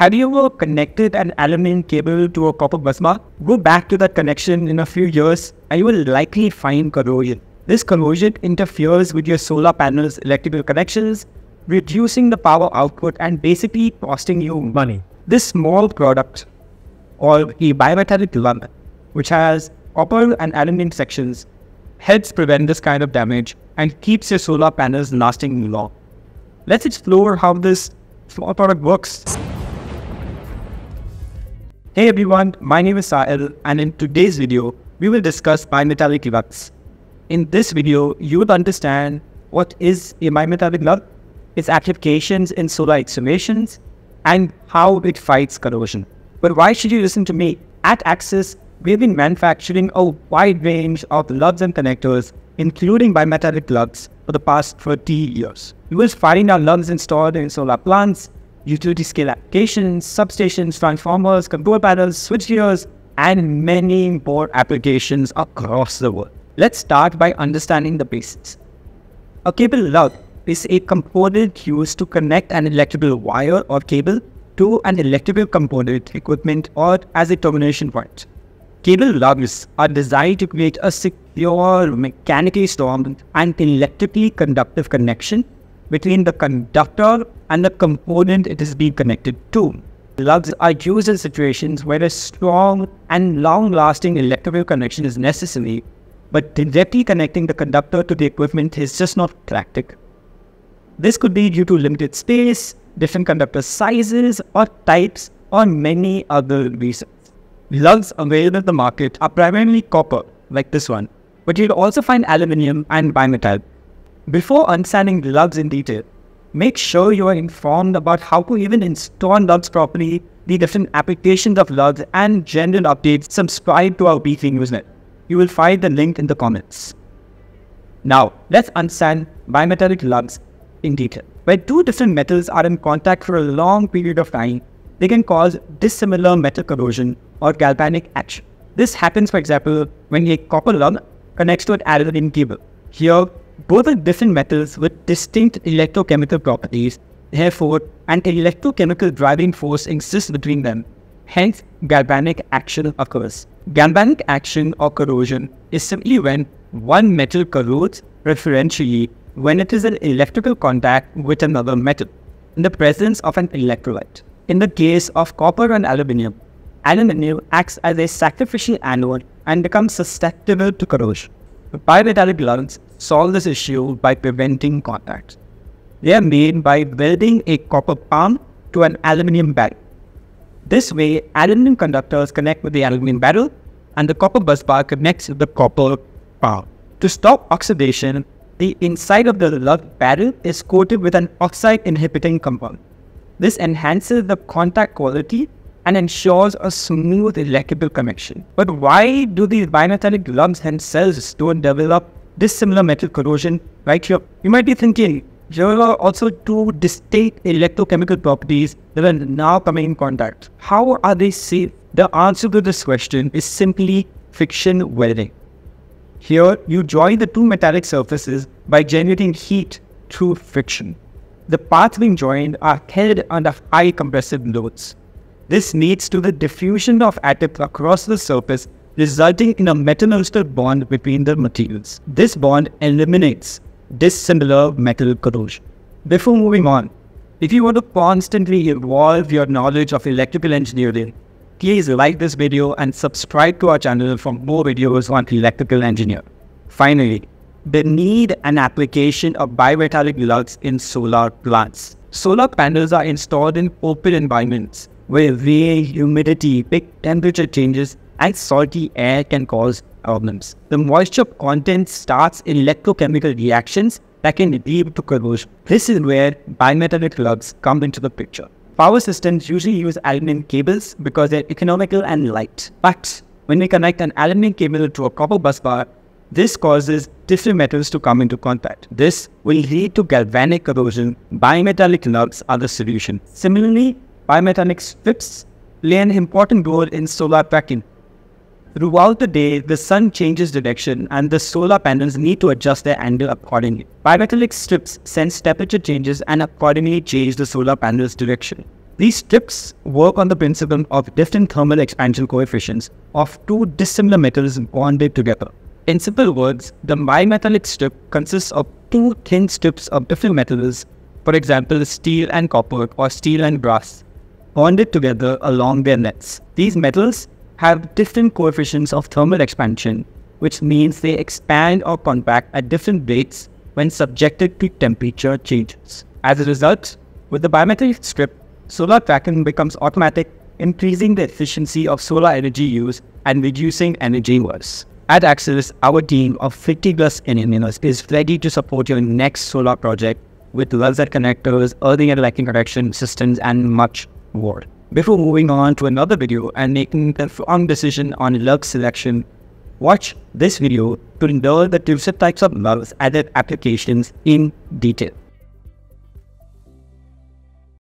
Have you ever connected an aluminum cable to a copper busbar? Go back to that connection in a few years and you will likely find corrosion. This corrosion interferes with your solar panel's electrical connections, reducing the power output and basically costing you money. This small product, or a bimetallic lug, which has copper and aluminum sections, helps prevent this kind of damage and keeps your solar panels lasting long. Let's explore how this small product works. Hey everyone, my name is Sahil and in today's video, we will discuss bimetallic lugs. In this video, you will understand what is a bimetallic lug, its applications in solar installations, and how it fights corrosion. But why should you listen to me? At Axis, we've been manufacturing a wide range of lugs and connectors, including bimetallic lugs, for the past 30 years. You will find our lugs installed in solar plants, utility scale applications, substations, transformers, control panels, switchgears, and many more applications across the world. Let's start by understanding the basics. A cable lug is a component used to connect an electrical wire or cable to an electrical component, equipment, or as a termination point. Cable lugs are designed to create a secure, mechanically strong, and electrically conductive connection between the conductor and the component it is being connected to. Lugs are used in situations where a strong and long-lasting electrical connection is necessary, but directly connecting the conductor to the equipment is just not practical. This could be due to limited space, different conductor sizes or types, or many other reasons. Lugs available in the market are primarily copper, like this one, but you'll also find aluminium and bimetal. Before understanding lugs in detail, make sure you are informed about how to even install lugs properly, the different applications of lugs, and general updates. Subscribe to our weekly newsletter. You will find the link in the comments. Now, let's understand bimetallic lugs in detail. When two different metals are in contact for a long period of time, they can cause dissimilar metal corrosion or galvanic action. This happens, for example, when a copper lug connects to an aluminum cable. Here, both are different metals with distinct electrochemical properties. Therefore, an electrochemical driving force exists between them. Hence, galvanic action occurs. Galvanic action or corrosion is simply when one metal corrodes preferentially when it is in electrical contact with another metal in the presence of an electrolyte. In the case of copper and aluminium, aluminium acts as a sacrificial anode and becomes susceptible to corrosion. Bimetallic lugs solve this issue by preventing contact. They are made by welding a copper palm to an aluminium barrel. This way, aluminium conductors connect with the aluminium barrel and the copper bus bar connects with the copper palm. To stop oxidation, the inside of the lug barrel is coated with an oxide inhibiting compound. This enhances the contact quality and ensures a smooth electrical connection. But why do these bimetallic lugs themselves don't develop dissimilar metal corrosion right here? You might be thinking, there are also two distinct electrochemical properties that are now coming in contact. How are they safe? The answer to this question is simply friction welding. Here, you join the two metallic surfaces by generating heat through friction. The parts being joined are held under high compressive loads. This leads to the diffusion of atoms across the surface, resulting in a metallurgical bond between the materials. This bond eliminates dissimilar metal corrosion. Before moving on, if you want to constantly evolve your knowledge of electrical engineering, please like this video and subscribe to our channel for more videos on electrical engineering. Finally, the need and application of bimetallic lugs in solar plants. Solar panels are installed in open environments where rain, humidity, big temperature changes, and salty air can cause problems. The moisture content starts in electrochemical reactions that can lead to corrosion. This is where bimetallic lugs come into the picture. Power systems usually use aluminum cables because they're economical and light. But when we connect an aluminum cable to a copper bus bar, this causes different metals to come into contact. This will lead to galvanic corrosion. Bimetallic lugs are the solution. Similarly, bimetallic strips play an important role in solar tracking. Throughout the day, the sun changes direction and the solar panels need to adjust their angle accordingly. Bimetallic strips sense temperature changes and accordingly change the solar panel's direction. These strips work on the principle of different thermal expansion coefficients of two dissimilar metals bonded together. In simple words, the bimetallic strip consists of two thin strips of different metals, for example, steel and copper or steel and brass, bonded together along their nets. These metals have different coefficients of thermal expansion, which means they expand or contract at different rates when subjected to temperature changes. As a result, with the bimetallic strip, solar tracking becomes automatic, increasing the efficiency of solar energy use and reducing energy loss. At Axis, our team of 50 plus engineers is ready to support your next solar project with well-set connectors, earthing and lighting correction systems, and much more. Before moving on to another video and making a firm decision on lug selection, watch this video to learn the two types of lugs and their applications in detail.